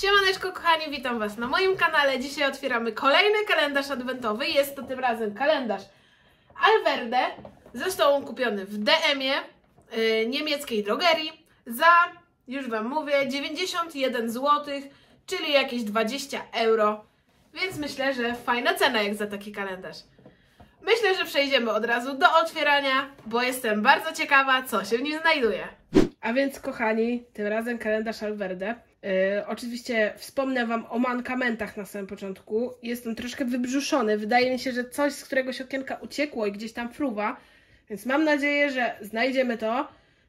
Siemaneczko kochani, witam Was na moim kanale. Dzisiaj otwieramy kolejny kalendarz adwentowy. Jest to tym razem kalendarz Alverde. Został on kupiony w DM-ie yy, niemieckiej drogerii za, już Wam mówię, 91 zł, czyli jakieś 20 euro. Więc myślę, że fajna cena jak za taki kalendarz. Myślę, że przejdziemy od razu do otwierania, bo jestem bardzo ciekawa, co się w nim znajduje. A więc, kochani, tym razem kalendarz Alverde. Yy, oczywiście wspomnę Wam o mankamentach na samym początku. Jestem troszkę wybrzuszony. Wydaje mi się, że coś z któregoś okienka uciekło i gdzieś tam fruwa. Więc mam nadzieję, że znajdziemy to,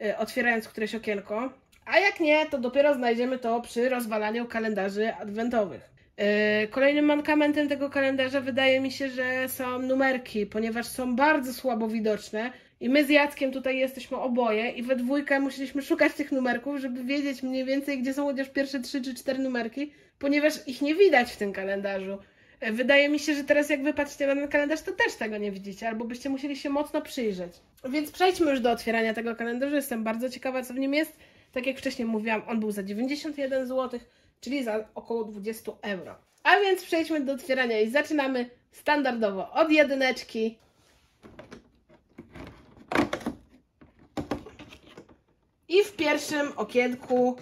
yy, otwierając któreś okienko. A jak nie, to dopiero znajdziemy to przy rozwalaniu kalendarzy adwentowych. Yy, Kolejnym mankamentem tego kalendarza wydaje mi się, że są numerki, ponieważ są bardzo słabo widoczne i my z Jackiem tutaj jesteśmy oboje i we dwójkę musieliśmy szukać tych numerków, żeby wiedzieć mniej więcej, gdzie są chociaż pierwsze trzy czy cztery numerki, ponieważ ich nie widać w tym kalendarzu. Yy, Wydaje mi się, że teraz jak wypatrzycie na ten kalendarz, to też tego nie widzicie, albo byście musieli się mocno przyjrzeć. Więc przejdźmy już do otwierania tego kalendarza. Jestem bardzo ciekawa, co w nim jest. Tak jak wcześniej mówiłam, on był za 91 zł, czyli za około 20 euro. A więc przejdźmy do otwierania i zaczynamy standardowo od jedyneczki. I w pierwszym okienku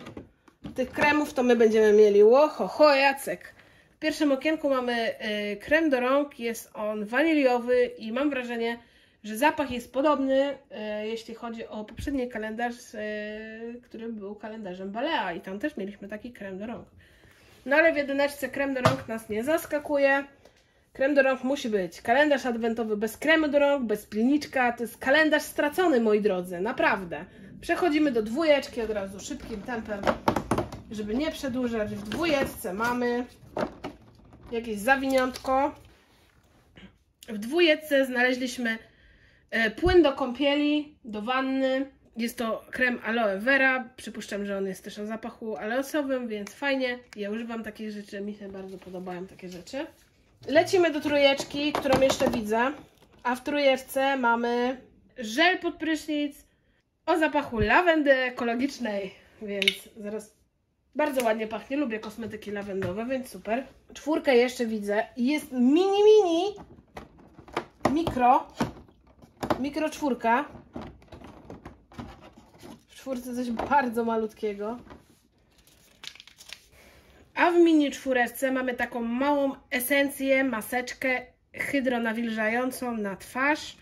tych kremów to my będziemy mieli łoho, Jacek. W pierwszym okienku mamy y, krem do rąk, jest on waniliowy i mam wrażenie, że zapach jest podobny, y, jeśli chodzi o poprzedni kalendarz, y, który był kalenddarzem Balea i tam też mieliśmy taki krem do rąk. No ale w jedyneczce krem do rąk nas nie zaskakuje. Krem do rąk musi być. Kalendarz adwentowy bez kremu do rąk, bez pilniczka. To jest kalendarz stracony, moi drodzy, naprawdę. Przechodzimy do dwójeczki od razu szybkim tempem, żeby nie przedłużać. W dwójeczce mamy jakieś zawiniątko. W dwójeczce znaleźliśmy e, płyn do kąpieli, do wanny. Jest to krem aloe vera. Przypuszczam, że on jest też o zapachu aloesowym, więc fajnie. Ja używam takich rzeczy, mi się bardzo podobają takie rzeczy. Lecimy do trójeczki, którą jeszcze widzę. A w trójeczce mamy żel pod prysznic o zapachu lawendy ekologicznej, więc zaraz bardzo ładnie pachnie. Lubię kosmetyki lawendowe, więc super. Czwórkę jeszcze widzę. Jest mini, mini, mikro, mikro czwórka. W czwórce coś bardzo malutkiego. W mini czwóreczce mamy taką małą esencję, maseczkę hydronawilżającą na twarz,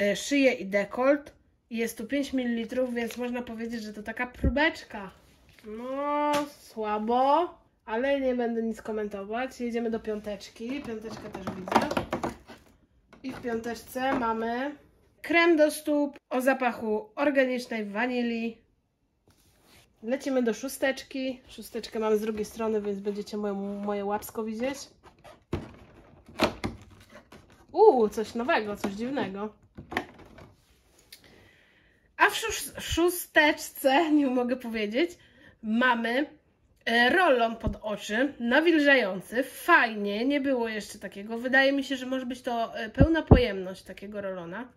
e, szyję i dekolt. Jest tu 5 ml, więc można powiedzieć, że to taka próbeczka. No, słabo, ale nie będę nic komentować. Jedziemy do piąteczki. Piąteczkę też widzę. I w piąteczce mamy krem do stóp o zapachu organicznej wanilii. Lecimy do szósteczki. Szósteczkę mam z drugiej strony, więc będziecie moje, moje łapsko widzieć. Uuu, coś nowego, coś dziwnego. A w szóst- szósteczce, nie mogę powiedzieć, mamy e, rolon pod oczy, nawilżający, fajnie, nie było jeszcze takiego. Wydaje mi się, że może być to e, pełna pojemność takiego rolona.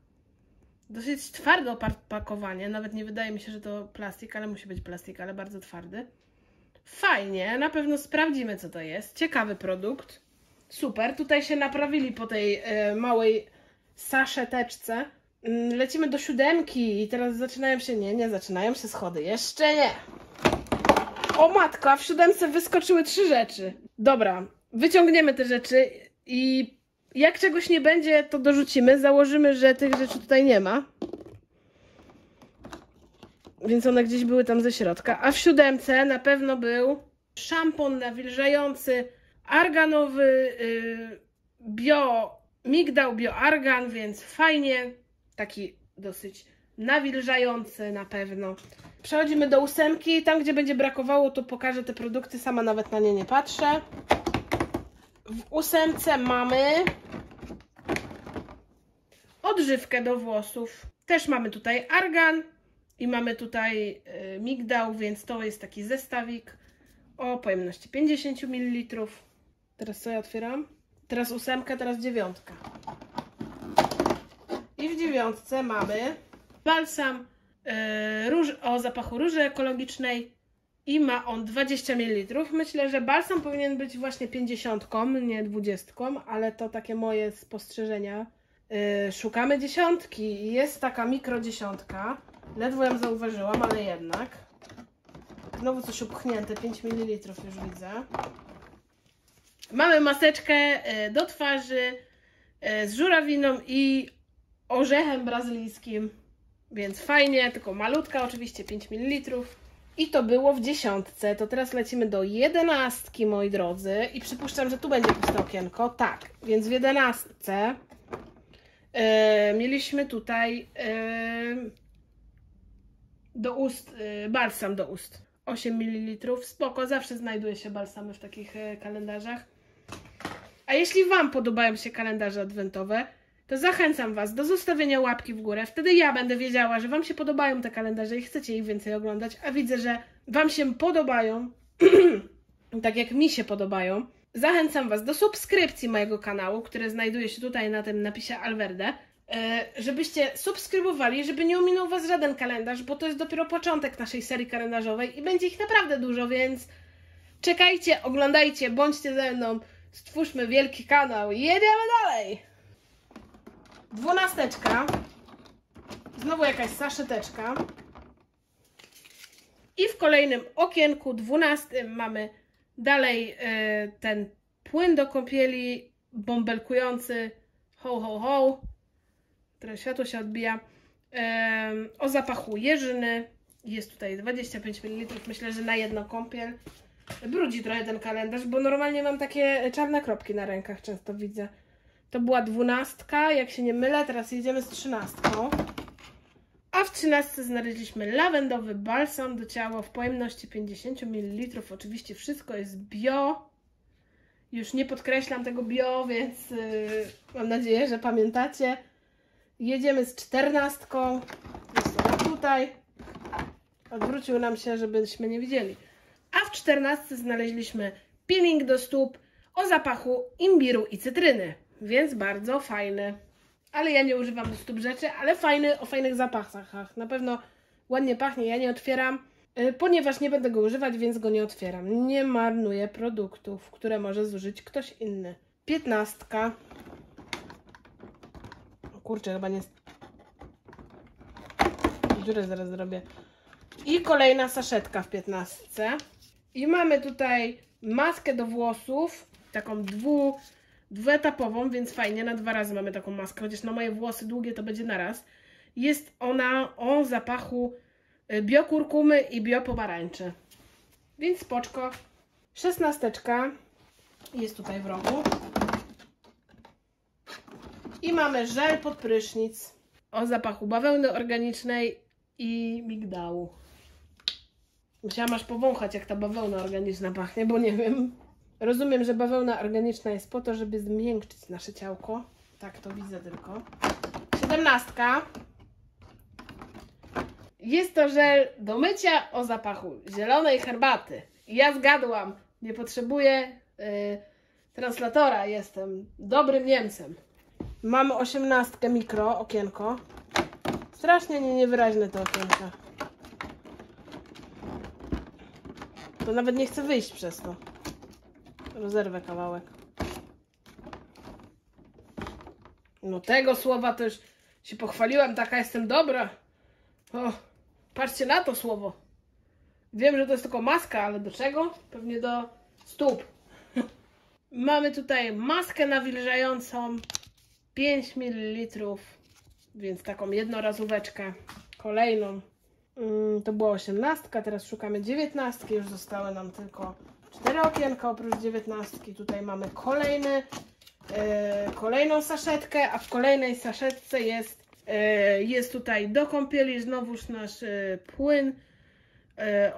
Dosyć twarde opakowanie, nawet nie wydaje mi się, że to plastik, ale musi być plastik, ale bardzo twardy. Fajnie, na pewno sprawdzimy, co to jest. Ciekawy produkt. Super, tutaj się naprawili po tej e, małej saszeteczce. Mm, Lecimy do siódemki i teraz zaczynają się, nie, nie zaczynają się schody, jeszcze nie. O matko, a w siódemce wyskoczyły trzy rzeczy. Dobra, wyciągniemy te rzeczy i jak czegoś nie będzie, to dorzucimy. Założymy, że tych rzeczy tutaj nie ma. Więc one gdzieś były tam ze środka. A w siódemce na pewno był szampon nawilżający, arganowy, yy, bio, migdał bioargan, więc fajnie. Taki dosyć nawilżający na pewno. Przechodzimy do ósemki. Tam, gdzie będzie brakowało, to pokażę te produkty. Sama nawet na nie nie patrzę. W ósemce mamy odżywkę do włosów. Też mamy tutaj argan i mamy tutaj y, migdał, więc to jest taki zestawik o pojemności 50 ml. Teraz co ja otwieram? Teraz ósemka, teraz dziewiątka. I w dziewiątce mamy balsam y, róż, o zapachu róży ekologicznej i ma on 20 ml. Myślę, że balsam powinien być właśnie 50, nie 20, ale to takie moje spostrzeżenia. Yy, szukamy dziesiątki. Jest taka mikro dziesiątka. Ledwo ją zauważyłam, ale jednak. Znowu coś upchnięte, 5 ml już widzę. Mamy maseczkę yy, do twarzy yy, z żurawiną i orzechem brazylijskim. Więc fajnie, tylko malutka oczywiście, 5 ml. I to było w dziesiątce. To teraz lecimy do jedenastki, moi drodzy. I przypuszczam, że tu będzie puste okienko. Tak, więc w jedenastce yy, mieliśmy tutaj yy, do ust, yy, balsam do ust. 8 ml. Spoko, zawsze znajduje się balsamy w takich kalendarzach. A jeśli Wam podobają się kalendarze adwentowe, to zachęcam Was do zostawienia łapki w górę. Wtedy ja będę wiedziała, że Wam się podobają te kalendarze i chcecie ich więcej oglądać, a widzę, że Wam się podobają, tak jak mi się podobają. Zachęcam Was do subskrypcji mojego kanału, który znajduje się tutaj na tym napisie Alverde, e, żebyście subskrybowali, żeby nie ominął Was żaden kalendarz, bo to jest dopiero początek naszej serii kalendarzowej i będzie ich naprawdę dużo, więc czekajcie, oglądajcie, bądźcie ze mną, stwórzmy wielki kanał i jedziemy dalej! Dwunasteczka. Znowu jakaś saszeteczka. I w kolejnym okienku, dwunastym, mamy dalej y, ten płyn do kąpieli, bąbelkujący ho ho ho. Teraz światło się odbija. Y, o zapachu jeżyny. Jest tutaj 25 ml. Myślę, że na jedną kąpiel. Brudzi trochę ten kalendarz, bo normalnie mam takie czarne kropki na rękach, często widzę. To była dwunastka, jak się nie mylę, teraz jedziemy z trzynastką. A w trzynastce znaleźliśmy lawendowy balsam do ciała w pojemności 50 ml. Oczywiście wszystko jest bio. Już nie podkreślam tego bio, więc yy, mam nadzieję, że pamiętacie. Jedziemy z czternastką. Jest ona tutaj. Odwrócił nam się, żebyśmy nie widzieli. A w czternastce znaleźliśmy peeling do stóp o zapachu imbiru i cytryny więc bardzo fajny. Ale ja nie używam do stóp rzeczy, ale fajny, o fajnych zapachach. Na pewno ładnie pachnie, ja nie otwieram, y, ponieważ nie będę go używać, więc go nie otwieram. Nie marnuję produktów, które może zużyć ktoś inny. Piętnastka. Kurczę, chyba nie... Dziurę zaraz zrobię. I kolejna saszetka w piętnastce. I mamy tutaj maskę do włosów, taką dwu dwuetapową, więc fajnie, na dwa razy mamy taką maskę, chociaż na moje włosy długie to będzie na raz. Jest ona o zapachu y, biokurkumy i biopomarańczy. Więc spoczko. Szesnasteczka jest tutaj w rogu. I mamy żel pod prysznic o zapachu bawełny organicznej i migdału. Musiałam aż powąchać, jak ta bawełna organiczna pachnie, bo nie wiem. Rozumiem, że bawełna organiczna jest po to, żeby zmiękczyć nasze ciałko. Tak to widzę tylko. Siedemnastka. Jest to żel do mycia o zapachu zielonej herbaty. Ja zgadłam. Nie potrzebuję yy, translatora. Jestem dobrym Niemcem. Mamy osiemnastkę mikro, okienko. Strasznie nie, niewyraźne to okienko. To nawet nie chcę wyjść przez to. Rozerwę kawałek. No tego słowa też się pochwaliłam, taka jestem dobra. O, patrzcie na to słowo. Wiem, że to jest tylko maska, ale do czego? Pewnie do stóp. Mamy tutaj maskę nawilżającą 5 ml, więc taką jednorazóweczkę. Kolejną. Mm, to była 18, teraz szukamy 19, już zostały nam tylko cztery okienka oprócz dziewiętnastki. Tutaj mamy kolejny, e, kolejną saszetkę, a w kolejnej saszetce jest, e, jest tutaj do kąpieli znowuż nasz e, płyn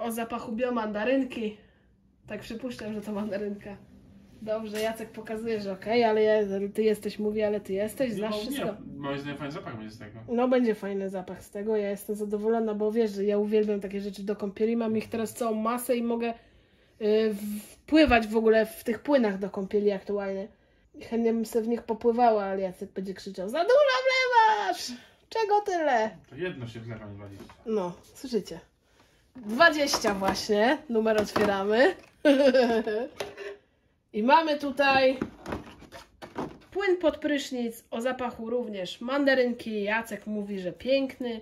o zapachu biomandarynki. Tak przypuszczam, że to mandarynka. Dobrze, Jacek pokazuje, że okej, okay, ale ja, ty jesteś, mówi, ale ty jesteś, znasz no, wszystko. Nie, moim zdaniem fajny zapach będzie z tego. No będzie fajny zapach z tego, ja jestem zadowolona, bo wiesz, że ja uwielbiam takie rzeczy do kąpieli, mam ich teraz całą masę i mogę Y, wpływać w ogóle w tych płynach do kąpieli aktualnie. Chętnie bym sobie w nich popływała, ale Jacek będzie krzyczał Za dużo wlewasz! Czego tyle? To jedno się wlewa, nie 20. No, słyszycie. 20 właśnie, numer otwieramy. I mamy tutaj płyn pod prysznic o zapachu również mandarynki. Jacek mówi, że piękny.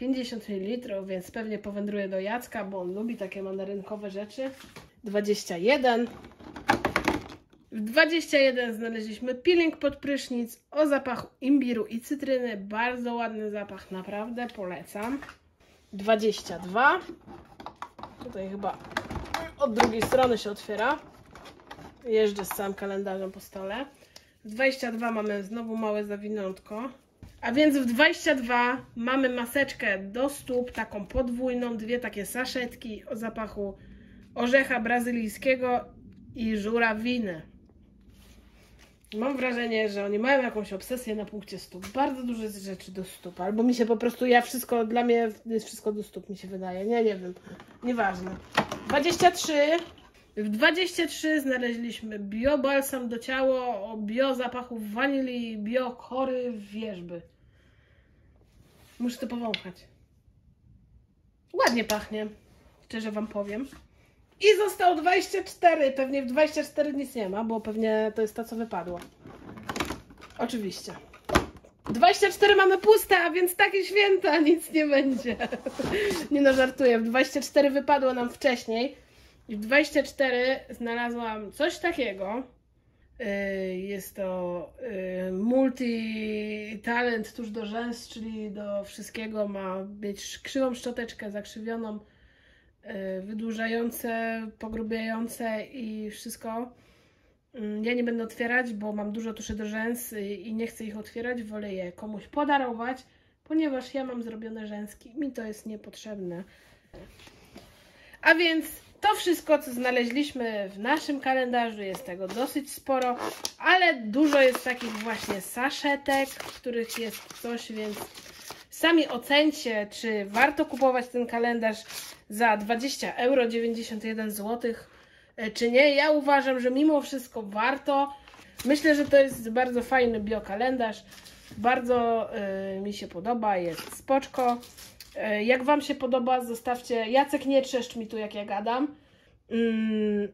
50 ml, więc pewnie powędruje do Jacka, bo on lubi takie mandarynkowe rzeczy. 21. W 21 znaleźliśmy peeling pod prysznic o zapachu imbiru i cytryny. Bardzo ładny zapach, naprawdę polecam. 22. Tutaj chyba od drugiej strony się otwiera. Jeżdżę z całym kalendarzem po stole. W 22 mamy znowu małe zawinątko. A więc w 22 mamy maseczkę do stóp, taką podwójną, dwie takie saszetki o zapachu orzecha brazylijskiego i żurawiny. Mam wrażenie, że oni mają jakąś obsesję na punkcie stóp. Bardzo dużo jest rzeczy do stóp. Albo mi się po prostu, ja wszystko, dla mnie jest wszystko do stóp, mi się wydaje. Nie, nie wiem. Nieważne. 23. W 23 znaleźliśmy biobalsam do ciała o biozapachu wanilii i biokory wierzby. Muszę to powąchać. Ładnie pachnie, szczerze Wam powiem. I został 24. Pewnie w 24 nic nie ma, bo pewnie to jest to, co wypadło. Oczywiście. 24 mamy puste, a więc takie święta, nic nie będzie. Nie no, żartuję. W 24 wypadło nam wcześniej. I w 24 znalazłam coś takiego. Yy, Jest to yy, multi-talent tuż do rzęs, czyli do wszystkiego ma mieć krzywą szczoteczkę, zakrzywioną, yy, wydłużające, pogrubiające i wszystko. Yy, Ja nie będę otwierać, bo mam dużo tuszy do rzęs i nie chcę ich otwierać. Wolę je komuś podarować, ponieważ ja mam zrobione rzęski. Mi to jest niepotrzebne. A więc to wszystko, co znaleźliśmy w naszym kalendarzu, jest tego dosyć sporo, ale dużo jest takich właśnie saszetek, w których jest coś, więc sami ocencie, czy warto kupować ten kalendarz za 20 euro 91 zł, e, czy nie. Ja uważam, że mimo wszystko warto. Myślę, że to jest bardzo fajny biokalendarz. Bardzo y, mi się podoba, jest spoczko. E, Jak Wam się podoba, zostawcie. Jacek, nie trzeszcz mi tu, jak ja gadam. Mm,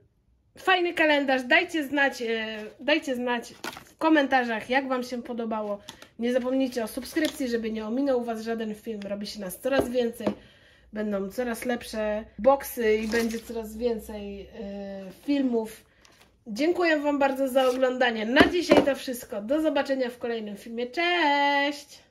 Fajny kalendarz. Dajcie znać, e, dajcie znać w komentarzach, jak Wam się podobało. Nie zapomnijcie o subskrypcji, żeby nie ominął Was żaden film. Robi się nas coraz więcej. Będą coraz lepsze boksy i będzie coraz więcej e, filmów. Dziękuję Wam bardzo za oglądanie. Na dzisiaj to wszystko. Do zobaczenia w kolejnym filmie. Cześć!